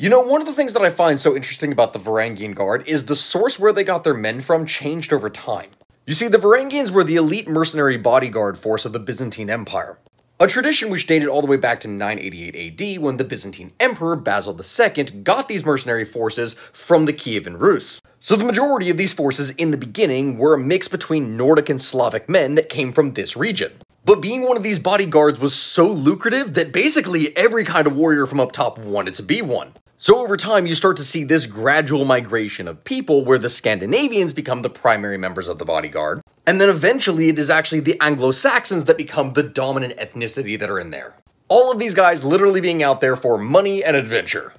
You know, one of the things that I find so interesting about the Varangian Guard is the source where they got their men from changed over time. You see, the Varangians were the elite mercenary bodyguard force of the Byzantine Empire. A tradition which dated all the way back to 988 AD when the Byzantine Emperor Basil II got these mercenary forces from the Kievan Rus. So the majority of these forces in the beginning were a mix between Nordic and Slavic men that came from this region. But being one of these bodyguards was so lucrative that basically every kind of warrior from up top wanted to be one. So over time, you start to see this gradual migration of people where the Scandinavians become the primary members of the bodyguard, and then eventually it is actually the Anglo-Saxons that become the dominant ethnicity that are in there. All of these guys literally being out there for money and adventure.